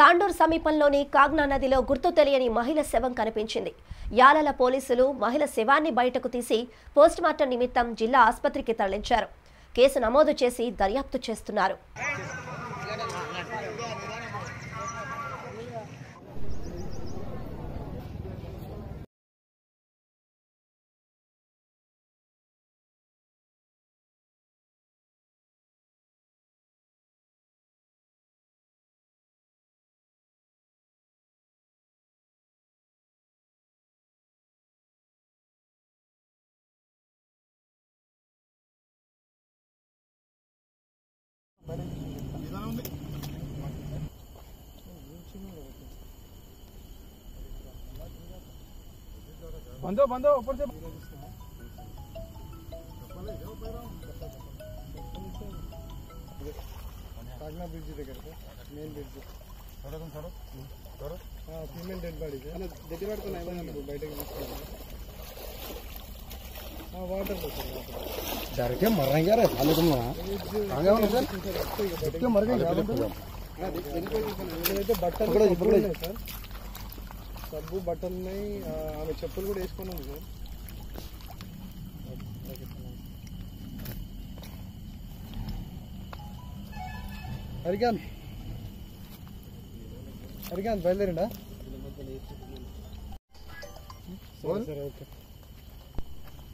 తాండూర్ సమీపంలోని కాగ్నా నదిలో గుర్తు తెలియని మహిళ శవం కనిపించింది. యాలల పోలీసులు మహిళ శవాన్ని బయటకు తీసి పోస్టుమార్టం నిమిత్తం జిల్లా ఆసుపత్రికి తరలించారు. కేసు నమోదు చేసి దర్యాప్తు చేస్తున్నారు. ఉంది బందో బందో ఒప్పుడు చెప్పు కాకినా బ్రిడ్జ్ దగ్గర మెయిన్ బ్రిడ్జ్. చూడదు చూడు చూడు ఫీమేల్ డెడ్ బాడీ దగ్గర పడుతున్నాయి బయటకు తీసుకున్నాను సరిగ్గా మరణం గారే వాళ్ళకున్నా మరణం బట్టలు కూడా సార్ సబ్బు బట్టలు ఉన్నాయి ఆమె చెప్పులు కూడా వేసుకొని ఉంది సార్. హరికాంత్. హరికాంత్ బయలుదేరిండా? ఓకే.